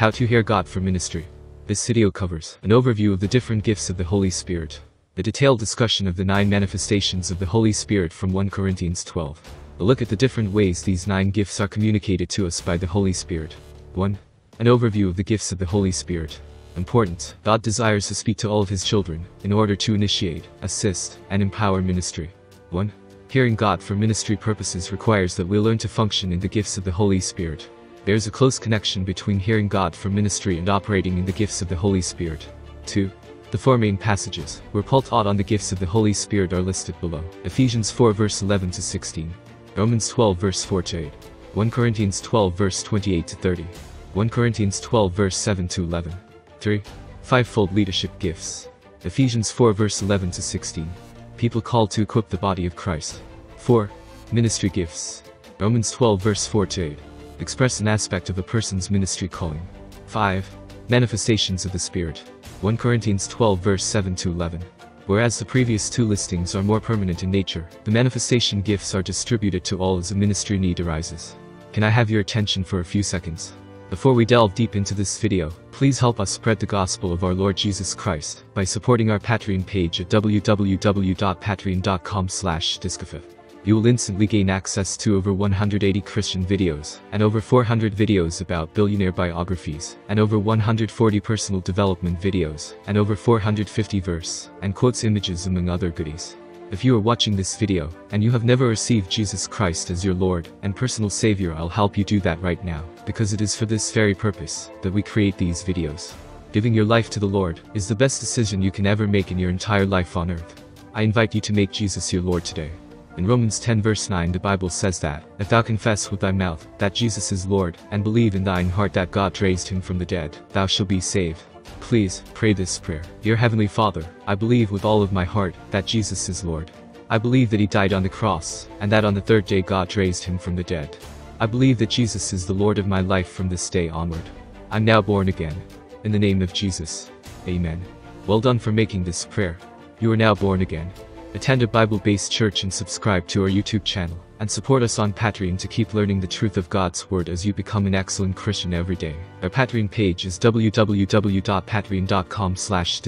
How to hear God for ministry. This video covers an overview of the different gifts of the Holy Spirit, the detailed discussion of the nine manifestations of the Holy Spirit from 1 Corinthians 12, a look at the different ways these nine gifts are communicated to us by the Holy Spirit. 1. An overview of the gifts of the Holy Spirit. Important, God desires to speak to all of his children in order to initiate, assist, and empower ministry. 1. Hearing God for ministry purposes requires that we learn to function in the gifts of the Holy Spirit. There is a close connection between hearing God for ministry and operating in the gifts of the Holy Spirit. 2. The four main passages, where Paul taught on the gifts of the Holy Spirit are listed below. Ephesians 4 verse 11 to 16. Romans 12 verse 4 to 8. 1 Corinthians 12 verse 28 to 30. 1 Corinthians 12 verse 7 to 11. 3. Fivefold leadership gifts. Ephesians 4 verse 11 to 16. People called to equip the body of Christ. 4. Ministry gifts. Romans 12 verse 4 to 8 express an aspect of a person's ministry calling. 5. Manifestations of the Spirit. 1 Corinthians 12 verse 7 to 11. Whereas the previous two listings are more permanent in nature, the manifestation gifts are distributed to all as a ministry need arises. Can I have your attention for a few seconds? Before we delve deep into this video, please help us spread the gospel of our Lord Jesus Christ by supporting our Patreon page at www.patreon.com slash you will instantly gain access to over 180 Christian videos, and over 400 videos about billionaire biographies, and over 140 personal development videos, and over 450 verse and quotes images among other goodies. If you are watching this video, and you have never received Jesus Christ as your Lord and personal Savior I'll help you do that right now, because it is for this very purpose that we create these videos. Giving your life to the Lord is the best decision you can ever make in your entire life on earth. I invite you to make Jesus your Lord today. In Romans 10 verse 9 the Bible says that, If thou confess with thy mouth, that Jesus is Lord, and believe in thine heart that God raised him from the dead, thou shalt be saved. Please, pray this prayer. Dear Heavenly Father, I believe with all of my heart, that Jesus is Lord. I believe that he died on the cross, and that on the third day God raised him from the dead. I believe that Jesus is the Lord of my life from this day onward. I'm now born again. In the name of Jesus. Amen. Well done for making this prayer. You are now born again. Attend a Bible-based church and subscribe to our YouTube channel, and support us on Patreon to keep learning the truth of God's Word as you become an excellent Christian every day. Our Patreon page is www.patreon.com slash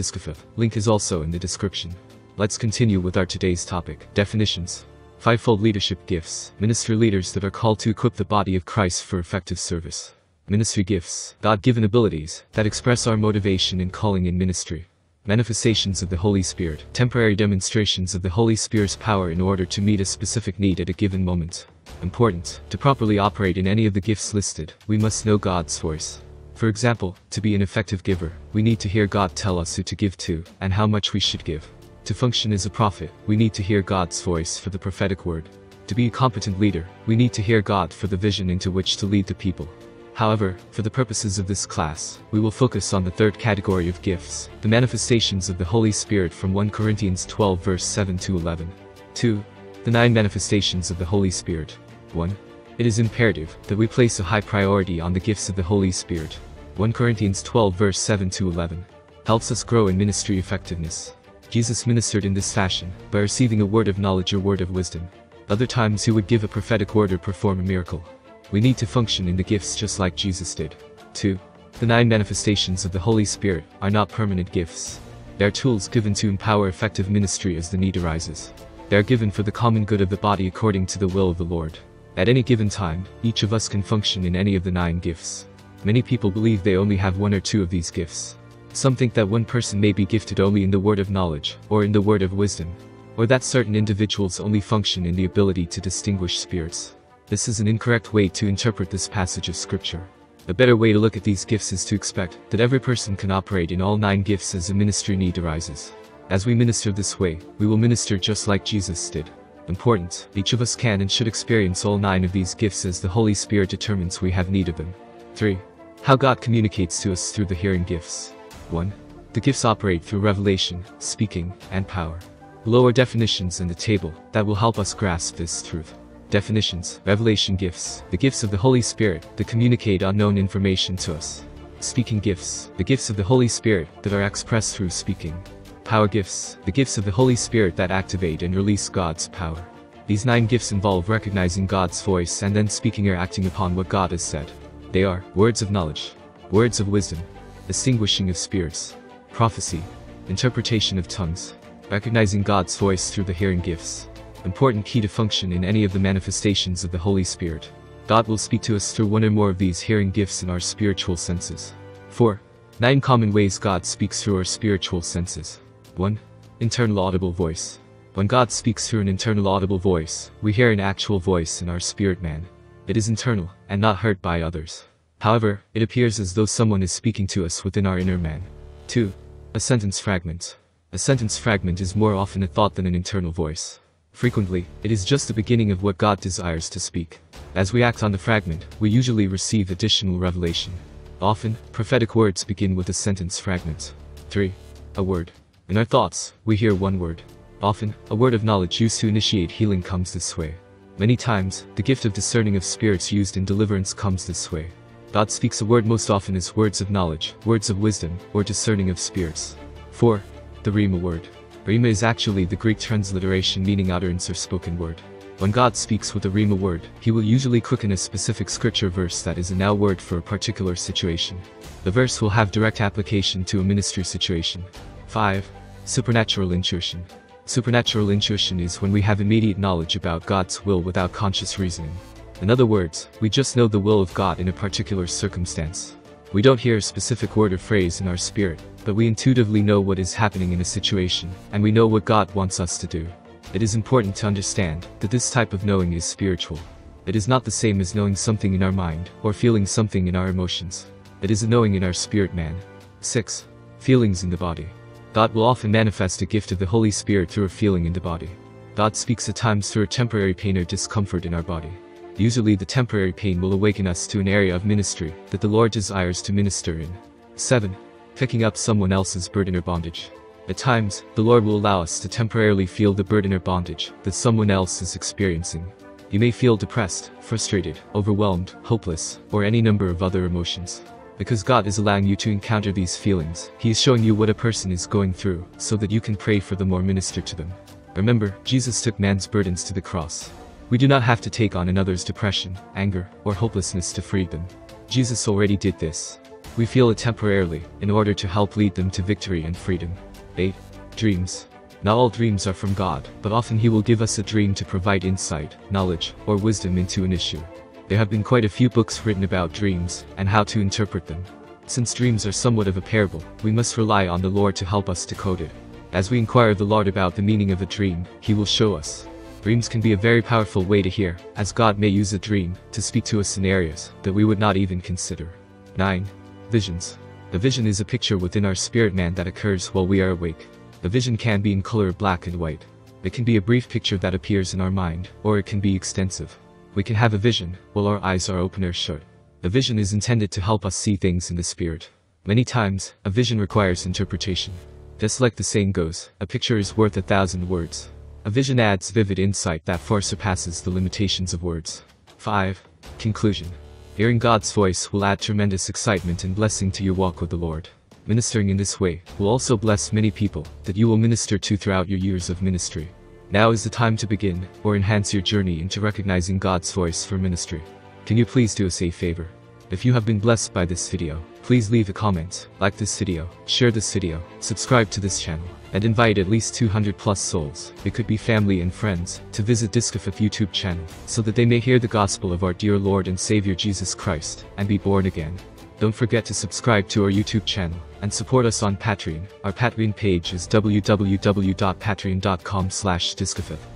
Link is also in the description. Let's continue with our today's topic, definitions. Fivefold leadership gifts, ministry leaders that are called to equip the body of Christ for effective service. Ministry gifts, God-given abilities that express our motivation and calling in ministry manifestations of the Holy Spirit, temporary demonstrations of the Holy Spirit's power in order to meet a specific need at a given moment. Important, to properly operate in any of the gifts listed, we must know God's voice. For example, to be an effective giver, we need to hear God tell us who to give to, and how much we should give. To function as a prophet, we need to hear God's voice for the prophetic word. To be a competent leader, we need to hear God for the vision into which to lead the people. However, for the purposes of this class, we will focus on the third category of gifts, the manifestations of the Holy Spirit from 1 Corinthians 12 verse 7 to 11. 2. The nine manifestations of the Holy Spirit. 1. It is imperative that we place a high priority on the gifts of the Holy Spirit. 1 Corinthians 12 verse 7 to 11. Helps us grow in ministry effectiveness. Jesus ministered in this fashion, by receiving a word of knowledge or word of wisdom. Other times he would give a prophetic word or perform a miracle. We need to function in the gifts just like Jesus did. 2. The nine manifestations of the Holy Spirit are not permanent gifts. They are tools given to empower effective ministry as the need arises. They are given for the common good of the body according to the will of the Lord. At any given time, each of us can function in any of the nine gifts. Many people believe they only have one or two of these gifts. Some think that one person may be gifted only in the word of knowledge, or in the word of wisdom, or that certain individuals only function in the ability to distinguish spirits. This is an incorrect way to interpret this passage of scripture. A better way to look at these gifts is to expect that every person can operate in all nine gifts as a ministry need arises. As we minister this way, we will minister just like Jesus did. Important, each of us can and should experience all nine of these gifts as the Holy Spirit determines we have need of them. 3. How God communicates to us through the hearing gifts. 1. The gifts operate through revelation, speaking, and power. Lower definitions in the table that will help us grasp this truth. Definitions, revelation gifts, the gifts of the Holy Spirit that communicate unknown information to us. Speaking gifts, the gifts of the Holy Spirit that are expressed through speaking. Power gifts, the gifts of the Holy Spirit that activate and release God's power. These nine gifts involve recognizing God's voice and then speaking or acting upon what God has said. They are words of knowledge. words of wisdom, distinguishing of spirits, prophecy, interpretation of tongues, recognizing God's voice through the hearing gifts. Important key to function in any of the manifestations of the Holy Spirit. God will speak to us through one or more of these hearing gifts in our spiritual senses. 4. 9 common ways God speaks through our spiritual senses. 1. Internal audible voice. When God speaks through an internal audible voice, we hear an actual voice in our spirit man. It is internal, and not heard by others. However, it appears as though someone is speaking to us within our inner man. 2. A sentence fragment. A sentence fragment is more often a thought than an internal voice. Frequently, it is just the beginning of what God desires to speak. As we act on the fragment, we usually receive additional revelation. Often, prophetic words begin with a sentence fragment. 3. A word. In our thoughts, we hear one word. Often, a word of knowledge used to initiate healing comes this way. Many times, the gift of discerning of spirits used in deliverance comes this way. God speaks a word most often as words of knowledge, words of wisdom, or discerning of spirits. 4. The Rhema word. Rhema is actually the Greek transliteration meaning utterance or spoken word. When God speaks with a Rhema word, he will usually quicken a specific scripture verse that is a now word for a particular situation. The verse will have direct application to a ministry situation. 5. Supernatural intuition. Supernatural intuition is when we have immediate knowledge about God's will without conscious reasoning. In other words, we just know the will of God in a particular circumstance. We don't hear a specific word or phrase in our spirit, but we intuitively know what is happening in a situation, and we know what God wants us to do. It is important to understand that this type of knowing is spiritual. It is not the same as knowing something in our mind, or feeling something in our emotions. It is a knowing in our spirit man. 6. Feelings in the body. God will often manifest a gift of the Holy Spirit through a feeling in the body. God speaks at times through a temporary pain or discomfort in our body. Usually the temporary pain will awaken us to an area of ministry that the Lord desires to minister in. 7. Picking up someone else's burden or bondage. At times, the Lord will allow us to temporarily feel the burden or bondage that someone else is experiencing. You may feel depressed, frustrated, overwhelmed, hopeless, or any number of other emotions. Because God is allowing you to encounter these feelings, He is showing you what a person is going through, so that you can pray for them or minister to them. Remember, Jesus took man's burdens to the cross. We do not have to take on another's depression, anger, or hopelessness to free them. Jesus already did this. We feel it temporarily, in order to help lead them to victory and freedom. 8. Dreams. Not all dreams are from God, but often He will give us a dream to provide insight, knowledge, or wisdom into an issue. There have been quite a few books written about dreams, and how to interpret them. Since dreams are somewhat of a parable, we must rely on the Lord to help us decode it. As we inquire the Lord about the meaning of a dream, He will show us. Dreams can be a very powerful way to hear, as God may use a dream to speak to us scenarios that we would not even consider. 9. Visions. The vision is a picture within our spirit man that occurs while we are awake. The vision can be in color black and white. It can be a brief picture that appears in our mind, or it can be extensive. We can have a vision while our eyes are open or shut. The vision is intended to help us see things in the spirit. Many times, a vision requires interpretation. Just like the saying goes, a picture is worth a thousand words. A vision adds vivid insight that far surpasses the limitations of words. 5. Conclusion. Hearing God's voice will add tremendous excitement and blessing to your walk with the Lord. Ministering in this way will also bless many people that you will minister to throughout your years of ministry. Now is the time to begin, or enhance your journey into recognizing God's voice for ministry. Can you please do us a favor? If you have been blessed by this video, please leave a comment, like this video, share this video, subscribe to this channel, and invite at least 200 plus souls, it could be family and friends, to visit Diskifaith YouTube channel, so that they may hear the gospel of our dear Lord and Savior Jesus Christ, and be born again. Don't forget to subscribe to our YouTube channel, and support us on Patreon. Our Patreon page is www.patreon.com slash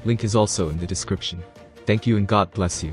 Link is also in the description. Thank you and God bless you.